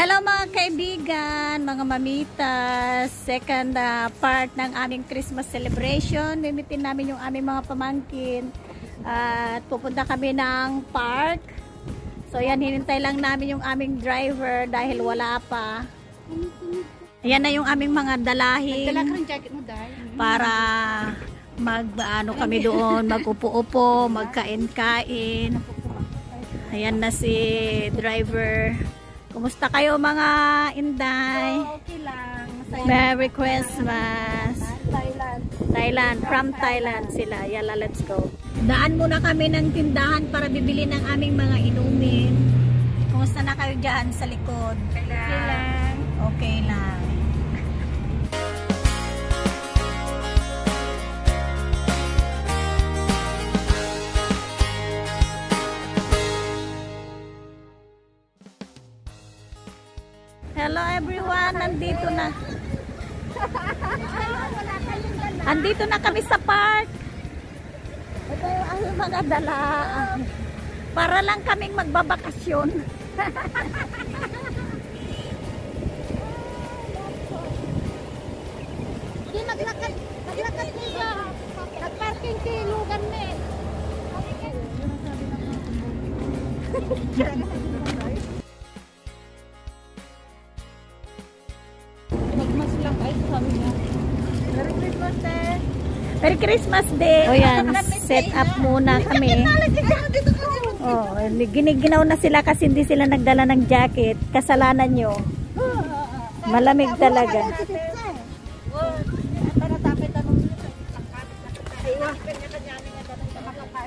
Hello mga kaibigan, mga mamitas. Second uh, part ng aming Christmas celebration. Mimitin namin yung aming mga pamangkin. At pupunta kami ng park. So yan, hinintay lang namin yung aming driver dahil wala pa. Ayan na yung aming mga dalahin Dala ka ng jacket mo, Day. para mag ano kami doon, magupo-upo, magkain-kain. Ayan na si driver. Kumusta kayo mga Inday? Okay lang. Merry Christmas. Thailand. Thailand, from Thailand sila. Yala, let's go. Daan muna kami ng tindahan para bibili ng aming mga inumin. Kumusta na kayo dyan sa likod? Okay lang. Okay lang. Hello everyone, nandito na. Andito na kami sa park. Ito yung aming mga dala. Para lang kaming magbabakasyon. Hindi naglakad. Naglakad niya. Nagparking kay Lugan me. Merry Christmas Day. O yan, set up muna kami. Oh, giniginaw na sila kasi hindi sila nagdala ng jacket. Kasalanan nyo. Malamig talaga.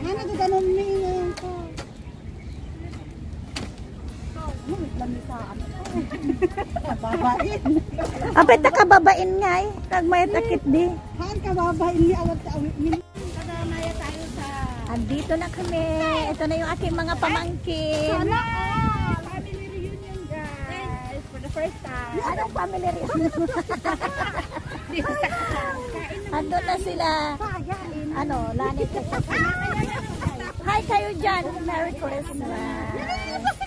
Ano ka ganun ni ko? Babain. Apet na kababain nga eh. Nagmayat akit di. Han ka babain ni awat sa awit ni. Kadamaya tayo sa Andito na kami. Ito na yung aking mga pamangkin. Sana all! Family reunion guys! For the first time. Anong family reunion? Ando na sila. Ano, lanit Hi kayo dyan. Merry Christmas.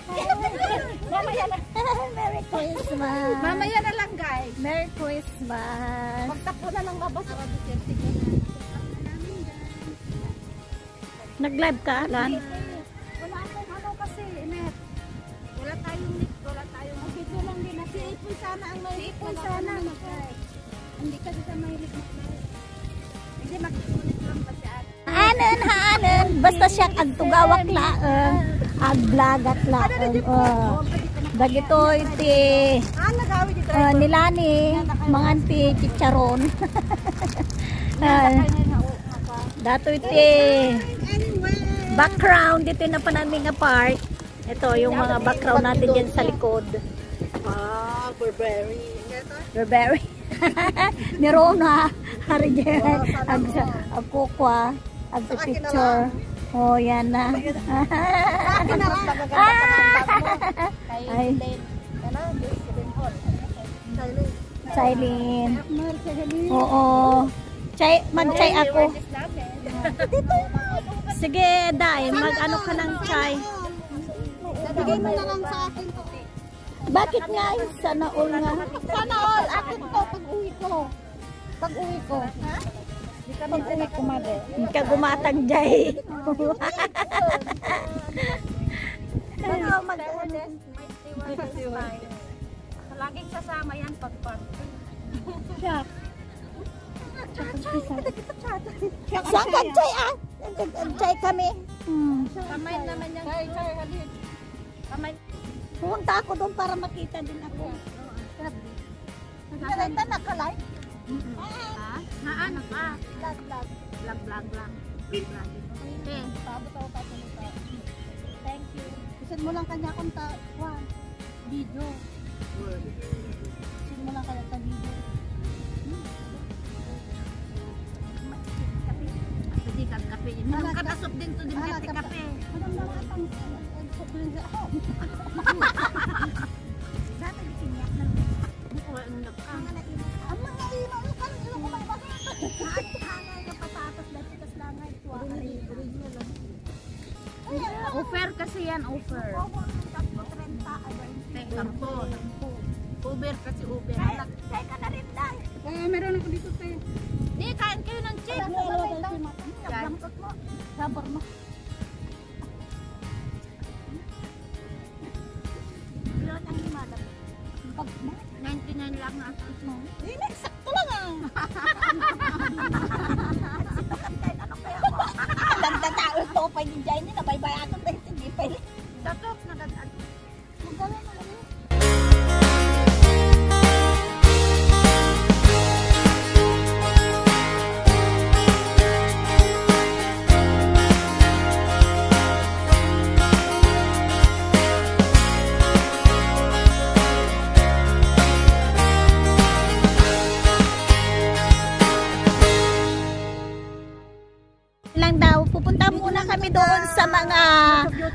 Mamaya na. Merry Christmas. Mamaya na lang guys. Merry Christmas. Pagtakbo na lang babas. Nag-live ka, Lan? Wala akong ano kasi, Inet. Wala tayong lip, wala tayong video lang din. Si Ipon sana ang may Si Ipon sana. Hindi kasi sa may. Hindi magsulit lang pa si ate. Hanen, hanen. Basta siya agtugawak laang. Aglagat laang. Oh. Dagito iti. Ah, nagawi dito. Uh, nilani. Mga anti chicharon. Ah, Dato iti. Background dito na pa namin nga park. Ito yung mga background natin dyan sa likod. Ah, Burberry. Burberry. Ni Rona. Hari dyan. Ag, ag kukwa. Ag picture. Oh, yan na. Ay. Silent. Oo. Chay, mag-chay ako. Sige, Day, mag-ano ka ng chay. Bigay mo na lang sa akin to. Bakit nga? Sana all nga. Sana all, akin to pag uwi ko. Pag uwi ko. Pag uwi ko, mother. Hindi ka gumatang jay. Saan ka chay ah? Chay kami. Hmm. Kamay naman yan. Kay, kay, halid. Kamay. Pumunta ako doon para makita din ako. Naganda na ka live? Ha? Ha? Ano ka? Vlog, vlog. Vlog, vlog, vlog. Okay. Paabot ako pa sa Thank you. Isan mo lang kanya kung ta... One. Video. Isan mo lang kanya ta video. Ba? Hangay na patatas, dapat langay. Original lang. Offer kasi yan, offer. Teng, kampo. Uber kasi Uber. Kaya, kaya ka na rin dahil. Oo, meron ako dito tayo. Di, kain kayo ng. Ano, ano, ano, ano, Naglamtot mo. Sabar mo. Ilan ang limadam? Pag mo. 99 lang na. Eh, nagsakto lang ah. Ano kaya mo? Nagdataol to pa yung dyan nila, baybayan ko tayo, hindi pa yun. Tatok na dadaan. Magawa mo lang Pupunta muna kami doon sa mga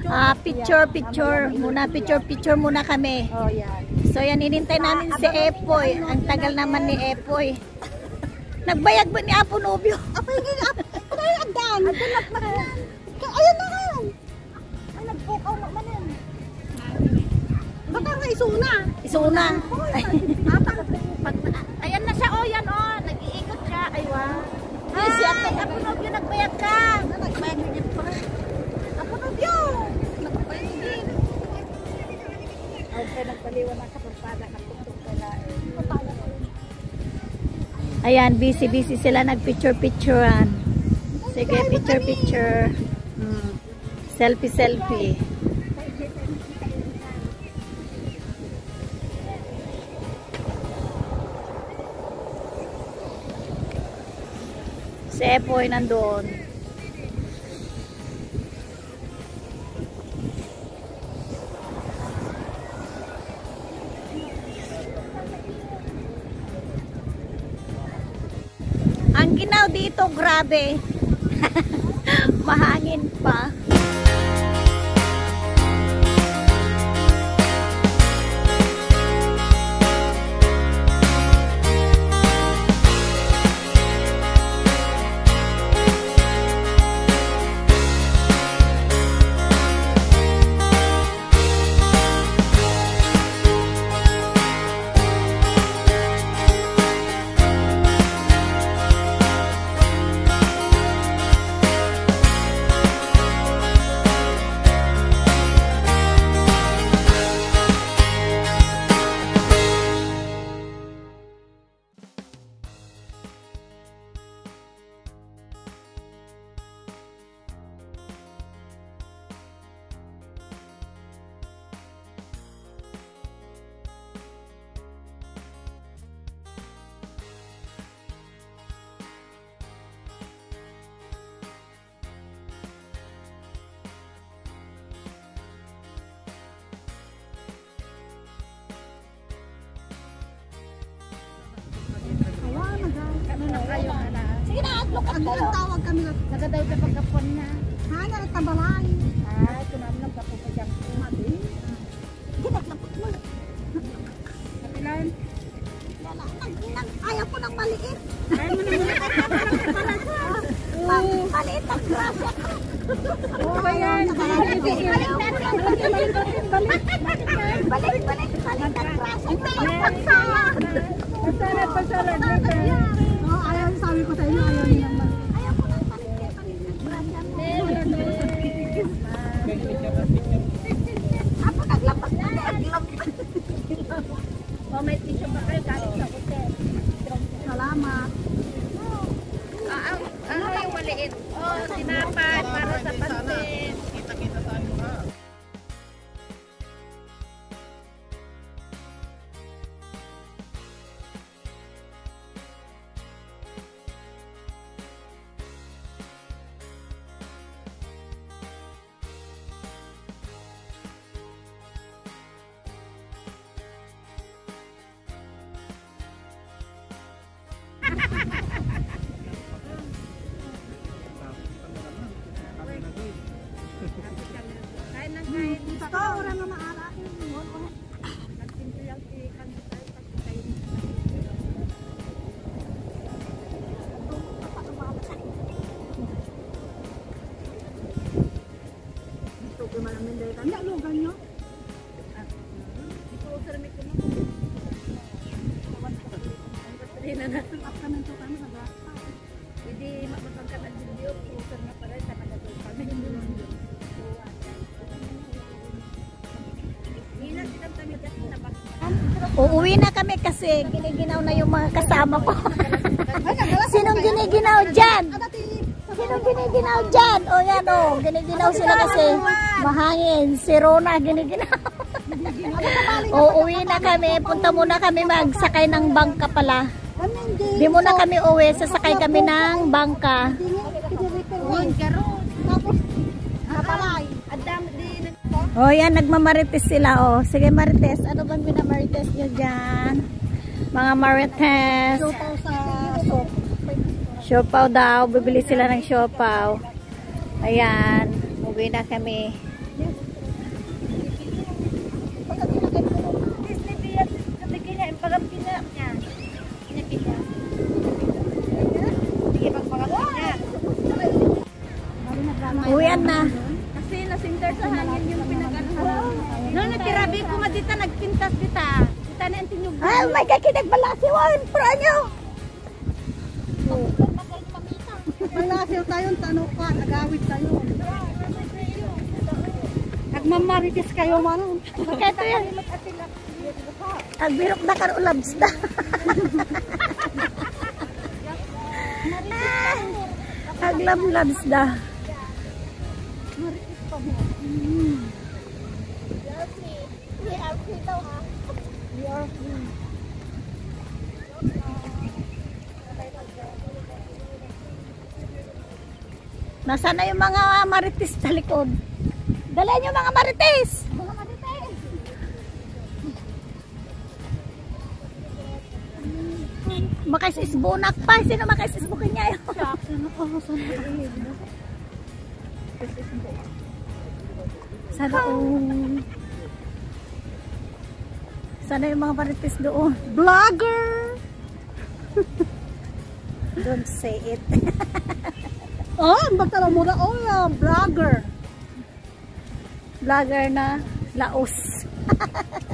ah, picture picture. Muna picture picture muna kami. Oh. So yan inintay namin si Epoy. Ang tagal naman ni Epoy. Nagbayag ba ni Apo ni Apo. Ang dan. Adalak na kan. Ayun na kan. Ay nagpukaw na man yan. Baka nga isuna. Isuna. Ayan na siya, oh, yan, oh. Nag-iikot siya. Ay, wow. Ay, si Apo. Ay, Apo Nobyo, nagbayag ka. Ayan, busy-busy sila nag-picture-picturean. Sige, picture-picture. Hmm. Selfie-selfie. Si Epoy nandun. Dito, grabe. Mahangin pa. Ano na kayo, ana? Sige na, outlook at kayo. tawag kami. Nagadaw ka pagkapon na. Ha, nagtabalay. Ay, kumam lang ka po pa dyan. Kumabi. Ginaglapot mo. Kapilan. Wala, ayaw ko ng maliit. Kaya mo na ka ka. Pag maliit ang grasya ko. Oo, yan? Balik, balik, balik, balik ang grasya dahil kanya, lugan nyo. Pwede na natin. After nito kami sa Graspa. Pwede mapapag ka ng video. Puso na pala sa kanito kami. Hina silang kami dyan na bak. Uuwi na kami kasi giniginaw na yung mga kasama ko. Sinong giniginaw dyan? Sinong giniginaw dyan? O yan o, giniginaw sila kasi mahangin. Si Rona giniginaw. o, uwi na kami. Punta muna kami magsakay ng bangka pala. Di muna kami uwi, sasakay kami ng bangka. O yan, nagmamarites sila o. Sige Marites, ano bang binamarites nyo dyan? Mga marites. Sopaw sa soap. Siopaw daw, bibili sila ng siopaw. Ayan, uwi na kami. Uwian na. Kasi nasinter sa hangin yung pinag-ano. No, nagtirabi ko nga dita, nagpintas dita. Dita na ang tinyog. Ay, may kakinig pala si Juan. Pro nyo. Malasil tayo, tanong ka, nagawit tayo. Nagmamarites kayo, man. Bakit yan? Agbirok na karo labs na. Aglam labs na. Nasaan na yung mga marites sa likod? Dala yung mga marites! Mga marites! Makaisisbunak pa. Sino makaisisbukin niya yun? Sana all. Sana yung mga marites doon. Vlogger! Don't say it. Oh, magtala mo na, oh, yeah, vlogger. Vlogger na laos.